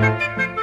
you